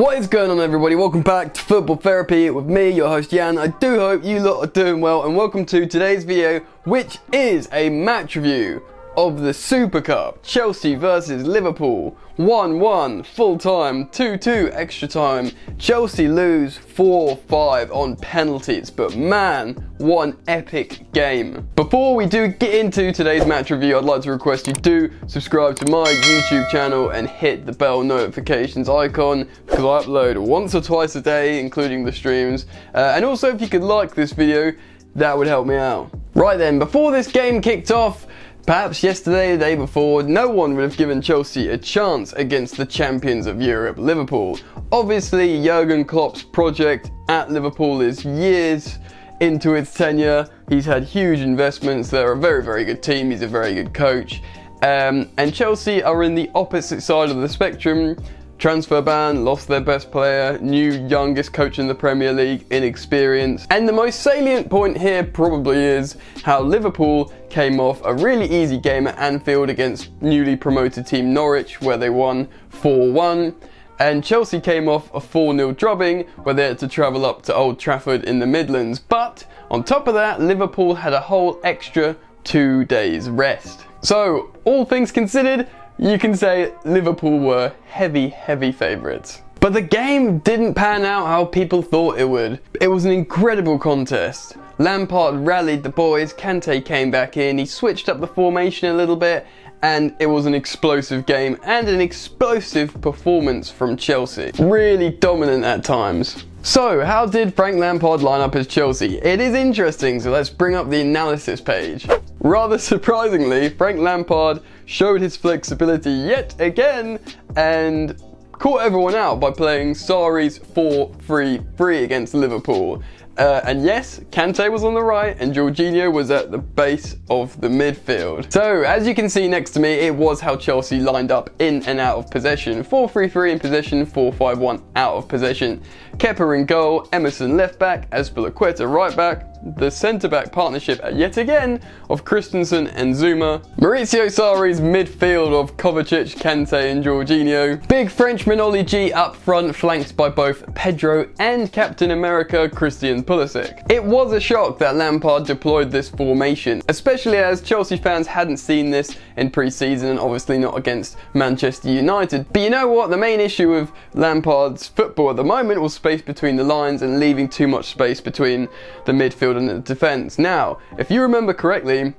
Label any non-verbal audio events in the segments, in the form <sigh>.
What is going on everybody? Welcome back to Football Therapy with me, your host Jan. I do hope you lot are doing well and welcome to today's video which is a match review of the Super Cup. Chelsea versus Liverpool. 1-1 full time, 2-2 extra time. Chelsea lose 4-5 on penalties, but man, what an epic game. Before we do get into today's match review, I'd like to request you do subscribe to my YouTube channel and hit the bell notifications icon because I upload once or twice a day, including the streams. Uh, and also if you could like this video, that would help me out. Right then, before this game kicked off, Perhaps yesterday, the day before, no one would have given Chelsea a chance against the champions of Europe, Liverpool. Obviously, Jurgen Klopp's project at Liverpool is years into its tenure. He's had huge investments. They're a very, very good team. He's a very good coach. Um, and Chelsea are in the opposite side of the spectrum Transfer ban, lost their best player, new youngest coach in the Premier League, inexperienced. And the most salient point here probably is how Liverpool came off a really easy game at Anfield against newly promoted team Norwich, where they won 4 1. And Chelsea came off a 4 0 drubbing, where they had to travel up to Old Trafford in the Midlands. But on top of that, Liverpool had a whole extra two days rest. So, all things considered, you can say Liverpool were heavy, heavy favourites. But the game didn't pan out how people thought it would. It was an incredible contest. Lampard rallied the boys, Kante came back in, he switched up the formation a little bit, and it was an explosive game and an explosive performance from Chelsea. Really dominant at times. So, how did Frank Lampard line up as Chelsea? It is interesting, so let's bring up the analysis page. Rather <laughs> surprisingly, Frank Lampard showed his flexibility yet again and caught everyone out by playing Sarri's 4-3-3 against Liverpool. Uh, and yes, Kante was on the right and Jorginho was at the base of the midfield. So, as you can see next to me, it was how Chelsea lined up in and out of possession. 4-3-3 in possession, 4-5-1 out of possession. Kepa in goal, Emerson left back, Azpilicueta right back, the centre-back partnership yet again of Christensen and Zouma, Maurizio Sarri's midfield of Kovacic, Kante and Jorginho, big Frenchman Oli G up front flanked by both Pedro and Captain America Christian Pulisic. It was a shock that Lampard deployed this formation, especially as Chelsea fans hadn't seen this in pre-season and obviously not against Manchester United. But you know what? The main issue with Lampard's football at the moment was space between the lines and leaving too much space between the midfield midfield and the defence. Now, if you remember correctly,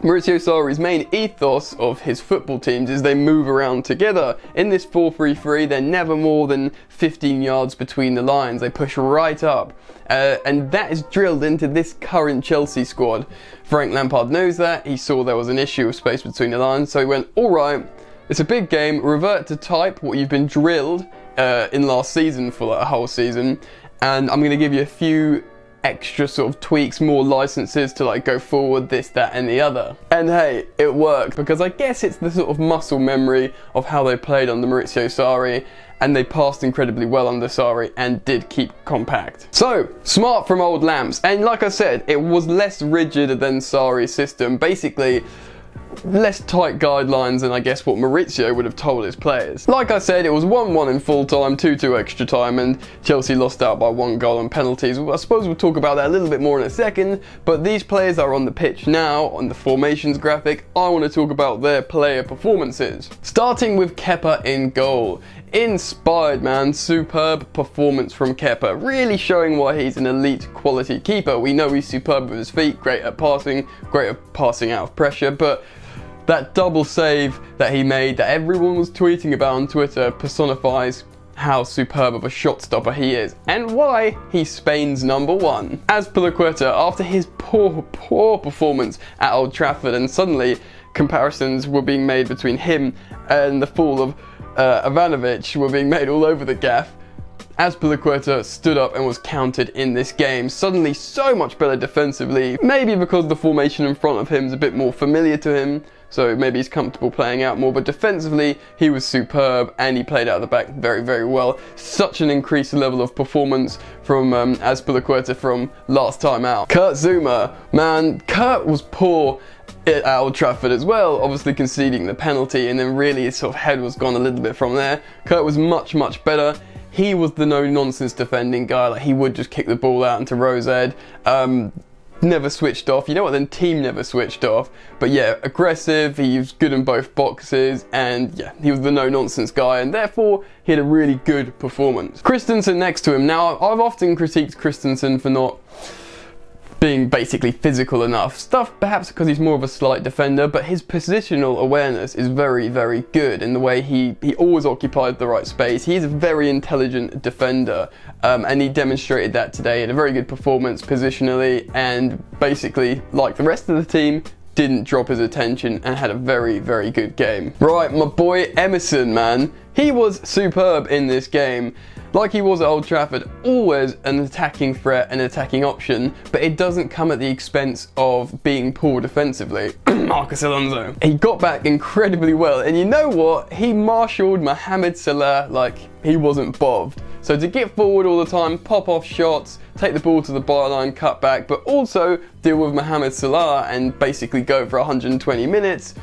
Maurizio Sarri's main ethos of his football teams is they move around together. In this 4-3-3, they're never more than 15 yards between the lines. They push right up. Uh, and that is drilled into this current Chelsea squad. Frank Lampard knows that. He saw there was an issue of space between the lines, so he went, all right, it's a big game. Revert to type what you've been drilled uh, in last season for like a whole season. And I'm going to give you a few extra sort of tweaks, more licenses to like go forward, this, that, and the other. And hey, it worked because I guess it's the sort of muscle memory of how they played under Maurizio Sarri and they passed incredibly well under Sarri and did keep compact. So, smart from old lamps. And like I said, it was less rigid than Sarri's system. Basically, less tight guidelines than I guess what Maurizio would have told his players. Like I said, it was 1-1 in full time, 2-2 extra time, and Chelsea lost out by one goal on penalties. I suppose we'll talk about that a little bit more in a second, but these players are on the pitch now, on the formations graphic, I want to talk about their player performances. Starting with Kepa in goal. Inspired, man. Superb performance from Kepa. Really showing why he's an elite quality keeper. We know he's superb with his feet, great at passing, great at passing out of pressure, but that double save that he made that everyone was tweeting about on Twitter personifies how superb of a shot stopper he is and why he's Spain's number one. As Azpilicueta, after his poor, poor performance at Old Trafford and suddenly comparisons were being made between him and the fall of uh, Ivanovic were being made all over the gaff, as Azpilicueta stood up and was counted in this game. Suddenly so much better defensively, maybe because the formation in front of him is a bit more familiar to him, so maybe he's comfortable playing out more, but defensively he was superb and he played out the back very, very well. Such an increased level of performance from um, Azpilicueta from last time out. Kurt Zouma, man, Kurt was poor at Old Trafford as well, obviously conceding the penalty and then really his sort of head was gone a little bit from there. Kurt was much, much better he was the no nonsense defending guy. Like he would just kick the ball out into row Z. Um, never switched off. You know what? Then team never switched off. But yeah, aggressive. He was good in both boxes, and yeah, he was the no nonsense guy, and therefore he had a really good performance. Christensen next to him. Now I've often critiqued Christensen for not being basically physical enough. Stuff perhaps because he's more of a slight defender, but his positional awareness is very, very good in the way he, he always occupied the right space. He's a very intelligent defender, um, and he demonstrated that today. in a very good performance positionally, and basically, like the rest of the team, didn't drop his attention and had a very, very good game. Right, my boy Emerson, man. He was superb in this game. Like he was at Old Trafford, always an attacking threat, an attacking option, but it doesn't come at the expense of being poor defensively. <clears throat> Marcos Alonso. He got back incredibly well, and you know what? He marshalled Mohamed Salah like he wasn't bothered. So to get forward all the time, pop off shots, take the ball to the byline, cut back, but also deal with Mohamed Salah and basically go for 120 minutes.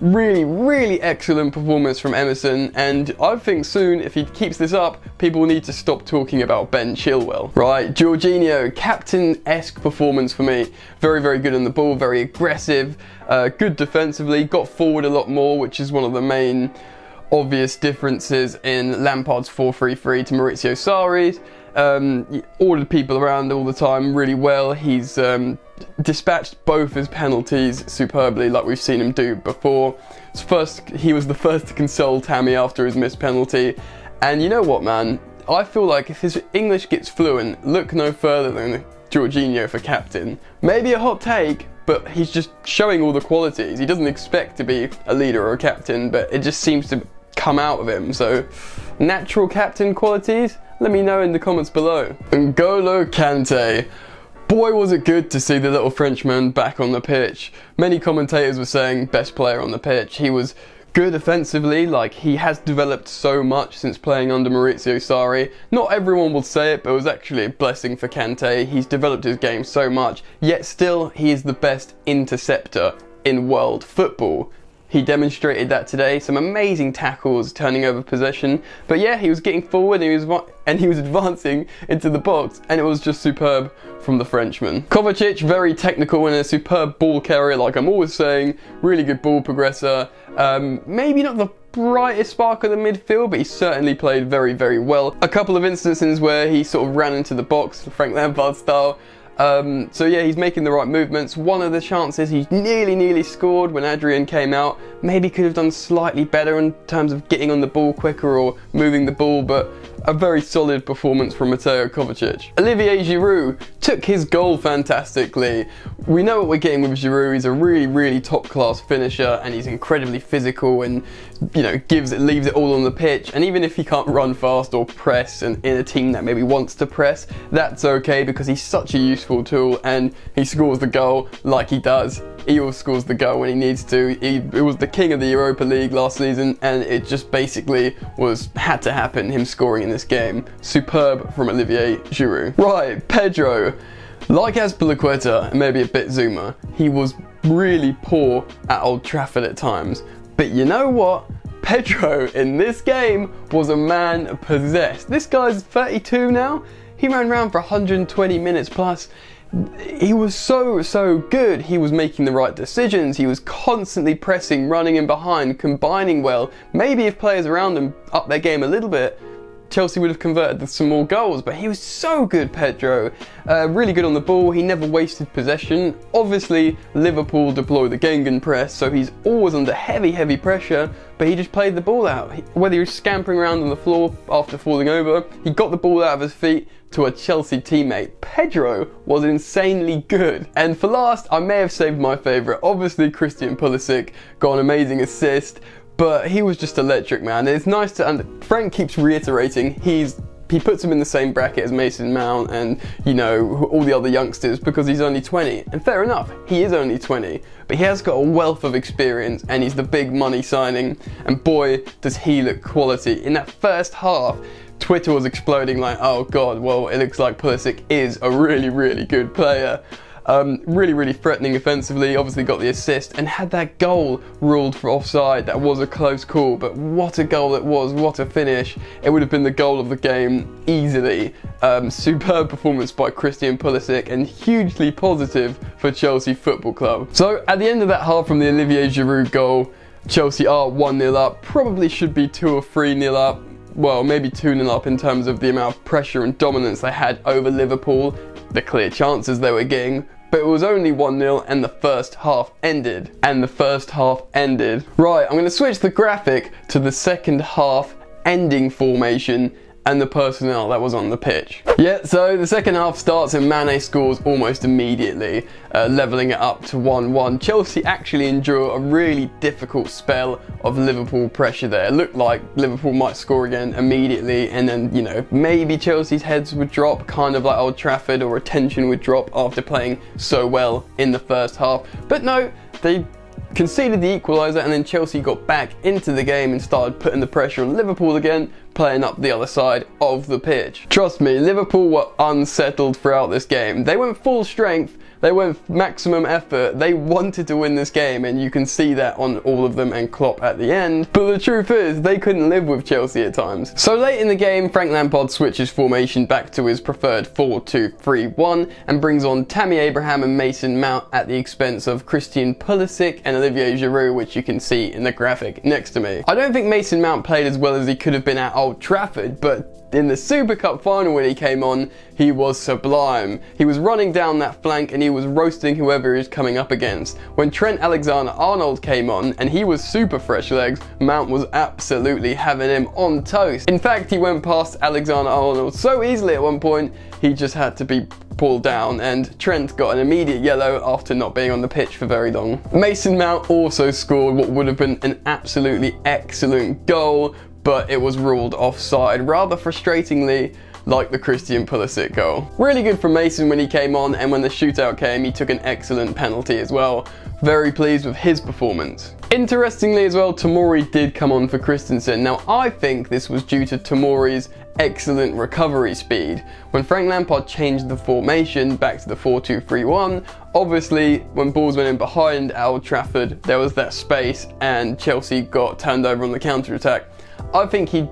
Really, really excellent performance from Emerson, and I think soon, if he keeps this up, people need to stop talking about Ben Chilwell. Right, Jorginho, captain-esque performance for me. Very, very good on the ball, very aggressive, uh, good defensively, got forward a lot more, which is one of the main obvious differences in Lampard's 4-3-3 to Maurizio Sarri's. Um, ordered people around all the time really well. He's um, dispatched both his penalties superbly, like we've seen him do before. First, he was the first to console Tammy after his missed penalty, and you know what, man? I feel like if his English gets fluent, look no further than Jorginho for captain. Maybe a hot take, but he's just showing all the qualities. He doesn't expect to be a leader or a captain, but it just seems to come out of him. So, natural captain qualities? Let me know in the comments below. N'Golo Kante. Boy was it good to see the little Frenchman back on the pitch. Many commentators were saying best player on the pitch. He was good offensively, like he has developed so much since playing under Maurizio Sarri. Not everyone will say it, but it was actually a blessing for Kante. He's developed his game so much, yet still he is the best interceptor in world football. He demonstrated that today. Some amazing tackles, turning over possession. But yeah, he was getting forward and he was and he was <laughs> advancing into the box, and it was just superb from the Frenchman. Kovacic, very technical and a superb ball carrier, like I'm always saying. Really good ball progressor. Um, maybe not the brightest spark of the midfield, but he certainly played very, very well. A couple of instances where he sort of ran into the box, Frank Lampard style, um, so yeah, he's making the right movements. One of the chances he nearly, nearly scored when Adrian came out. Maybe could have done slightly better in terms of getting on the ball quicker or moving the ball, but a very solid performance from Mateo Kovacic. Olivier Giroud took his goal fantastically. We know what we're getting with Giroud. He's a really, really top class finisher and he's incredibly physical and, you know, gives it, leaves it all on the pitch. And even if he can't run fast or press and in a team that maybe wants to press, that's okay because he's such a useful tool and he scores the goal like he does he always scores the goal when he needs to. He, he was the king of the Europa League last season, and it just basically was had to happen. Him scoring in this game, superb from Olivier Giroud. Right, Pedro. Like Azpilicueta, maybe a bit Zouma, he was really poor at Old Trafford at times. But you know what? Pedro in this game was a man possessed. This guy's 32 now. He ran around for 120 minutes plus he was so, so good. He was making the right decisions. He was constantly pressing, running in behind, combining well. Maybe if players around him up their game a little bit, Chelsea would have converted some more goals, but he was so good, Pedro. Uh, really good on the ball, he never wasted possession. Obviously, Liverpool deploy the Gegenpress, so he's always under heavy, heavy pressure, but he just played the ball out. Whether he was scampering around on the floor after falling over, he got the ball out of his feet to a Chelsea teammate. Pedro was insanely good. And for last, I may have saved my favourite. Obviously, Christian Pulisic got an amazing assist, but he was just electric, man. it's nice to, and Frank keeps reiterating, he's he puts him in the same bracket as Mason Mount and, you know, all the other youngsters because he's only 20. And fair enough, he is only 20. But he has got a wealth of experience and he's the big money signing. And boy, does he look quality. In that first half, Twitter was exploding like, oh god, well, it looks like Pulisic is a really, really good player. Um, really, really threatening offensively. Obviously got the assist and had that goal ruled for offside. That was a close call, but what a goal it was! What a finish! It would have been the goal of the game easily. Um, superb performance by Christian Pulisic and hugely positive for Chelsea Football Club. So at the end of that half from the Olivier Giroud goal, Chelsea are 1 0 up, probably should be 2 or 3 0 up. Well, maybe 2 0 up in terms of the amount of pressure and dominance they had over Liverpool, the clear chances they were getting, but it was only 1 0 and the first half ended. And the first half ended. Right, I'm going to switch the graphic to the second half ending formation and the personnel that was on the pitch. Yeah, so the second half starts and Mane scores almost immediately, uh, levelling it up to 1-1. Chelsea actually endure a really difficult spell of Liverpool pressure there. It looked like Liverpool might score again immediately and then, you know, maybe Chelsea's heads would drop, kind of like Old Trafford, or attention would drop after playing so well in the first half. But no, they conceded the equaliser and then Chelsea got back into the game and started putting the pressure on Liverpool again, playing up the other side of the pitch. Trust me, Liverpool were unsettled throughout this game. They went full strength they went maximum effort. They wanted to win this game, and you can see that on all of them and Klopp at the end. But the truth is, they couldn't live with Chelsea at times. So late in the game, Frank Lampard switches formation back to his preferred 4-2-3-1 and brings on Tammy Abraham and Mason Mount at the expense of Christian Pulisic and Olivier Giroud, which you can see in the graphic next to me. I don't think Mason Mount played as well as he could have been at Old Trafford, but in the Super Cup final when he came on, he was sublime. He was running down that flank and he was roasting whoever he was coming up against. When Trent Alexander-Arnold came on and he was super fresh legs, Mount was absolutely having him on toast. In fact, he went past Alexander-Arnold so easily at one point, he just had to be pulled down and Trent got an immediate yellow after not being on the pitch for very long. Mason Mount also scored what would have been an absolutely excellent goal but it was ruled offside, rather frustratingly like the Christian Pulisic goal. Really good for Mason when he came on, and when the shootout came, he took an excellent penalty as well. Very pleased with his performance. Interestingly as well, Tomori did come on for Christensen. Now I think this was due to Tomori's excellent recovery speed. When Frank Lampard changed the formation back to the 4-2-3-1, obviously when balls went in behind Old Trafford, there was that space and Chelsea got turned over on the counter-attack. I think he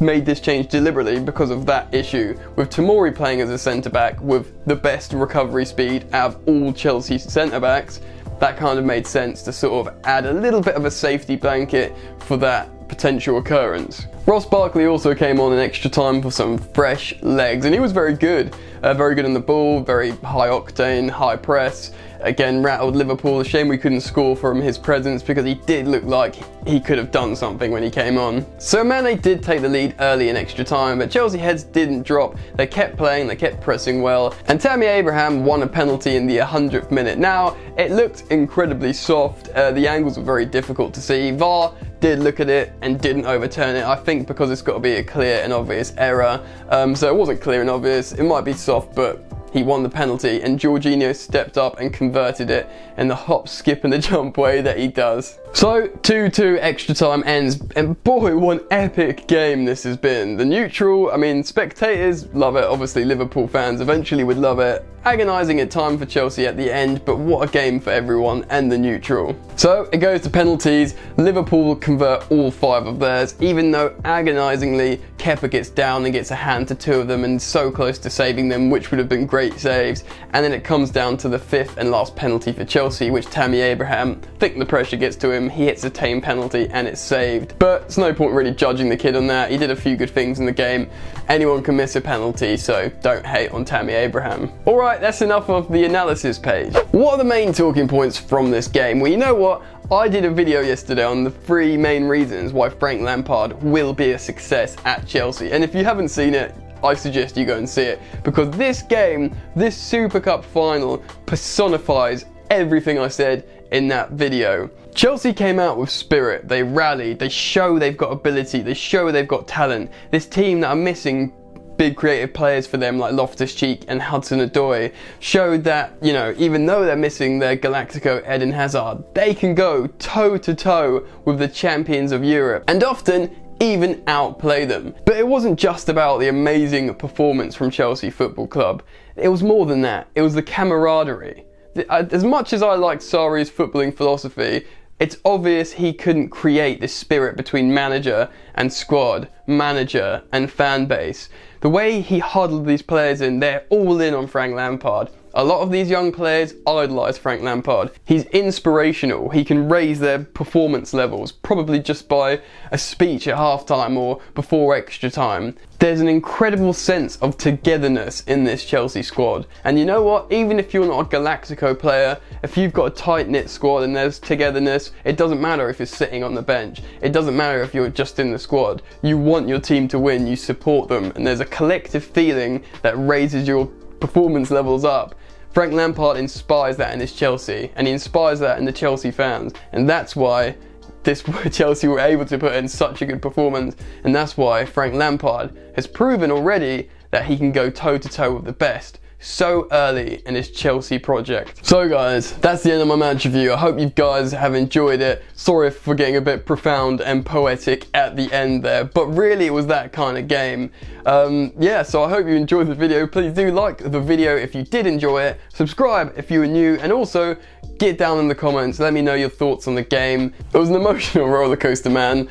made this change deliberately because of that issue. With Tomori playing as a centre back with the best recovery speed out of all Chelsea centre backs, that kind of made sense to sort of add a little bit of a safety blanket for that potential occurrence. Ross Barkley also came on in extra time for some fresh legs and he was very good. Uh, very good on the ball, very high octane, high press, again rattled Liverpool. A shame we couldn't score from his presence because he did look like he could have done something when he came on. So Mane did take the lead early in extra time, but Chelsea heads didn't drop. They kept playing, they kept pressing well, and Tammy Abraham won a penalty in the 100th minute. Now, it looked incredibly soft. Uh, the angles were very difficult to see. VAR did look at it and didn't overturn it. I think because it's got to be a clear and obvious error. Um, so it wasn't clear and obvious. It might be soft, but he won the penalty and Jorginho stepped up and converted it in the hop, skip and the <laughs> jump way that he does. So 2-2 extra time ends and boy what an epic game this has been. The neutral, I mean spectators love it, obviously Liverpool fans eventually would love it. Agonising at time for Chelsea at the end but what a game for everyone and the neutral. So it goes to penalties, Liverpool convert all five of theirs even though agonisingly Kepa gets down and gets a hand to two of them and so close to saving them which would have been great saves and then it comes down to the fifth and last penalty for Chelsea which Tammy Abraham, think the pressure gets to him he hits a tame penalty and it's saved. But it's no point really judging the kid on that. He did a few good things in the game. Anyone can miss a penalty, so don't hate on Tammy Abraham. Alright, that's enough of the analysis page. What are the main talking points from this game? Well, you know what? I did a video yesterday on the three main reasons why Frank Lampard will be a success at Chelsea. And if you haven't seen it, I suggest you go and see it because this game, this Super Cup final personifies everything I said in that video. Chelsea came out with spirit, they rallied, they show they've got ability, they show they've got talent. This team that are missing big creative players for them like Loftus-Cheek and Hudson-Odoi showed that, you know, even though they're missing their Galactico Eden Hazard, they can go toe to toe with the champions of Europe and often even outplay them. But it wasn't just about the amazing performance from Chelsea Football Club. It was more than that. It was the camaraderie uh, as much as I liked Sarri's footballing philosophy, it's obvious he couldn't create this spirit between manager and squad, manager and fan base. The way he huddled these players in, they're all in on Frank Lampard. A lot of these young players idolise Frank Lampard. He's inspirational. He can raise their performance levels, probably just by a speech at halftime or before extra time. There's an incredible sense of togetherness in this Chelsea squad. And you know what? Even if you're not a Galactico player, if you've got a tight knit squad and there's togetherness, it doesn't matter if you're sitting on the bench. It doesn't matter if you're just in the squad. You want your team to win, you support them, and there's a collective feeling that raises your performance levels up. Frank Lampard inspires that in his Chelsea, and he inspires that in the Chelsea fans, and that's why this <laughs> Chelsea were able to put in such a good performance, and that's why Frank Lampard has proven already that he can go toe to toe with the best so early in his Chelsea project. So guys, that's the end of my match review. I hope you guys have enjoyed it. Sorry for getting a bit profound and poetic at the end there, but really it was that kind of game. Um, yeah, so I hope you enjoyed the video. Please do like the video if you did enjoy it. Subscribe if you are new, and also get down in the comments. Let me know your thoughts on the game. It was an emotional <laughs> roller coaster, man.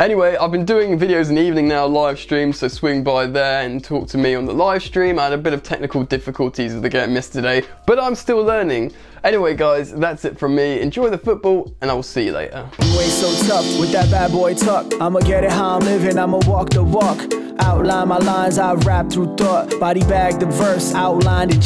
Anyway, I've been doing videos in the evening now, live streams, so swing by there and talk to me on the live stream. I had a bit of technical difficulties with the game yesterday, but I'm still learning. Anyway, guys, that's it from me. Enjoy the football, and I will see you later. So tough with that bad boy tuck. I'ma get it how I'm living, I'ma walk the walk. Outline my lines, I rap through thought. Body bag the verse,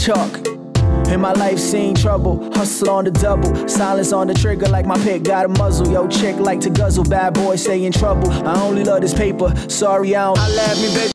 chalk. In my life, seen trouble, hustle on the double, silence on the trigger like my pick got a muzzle. Yo, chick like to guzzle, bad boy stay in trouble. I only love this paper, sorry I don't. I laugh me, baby.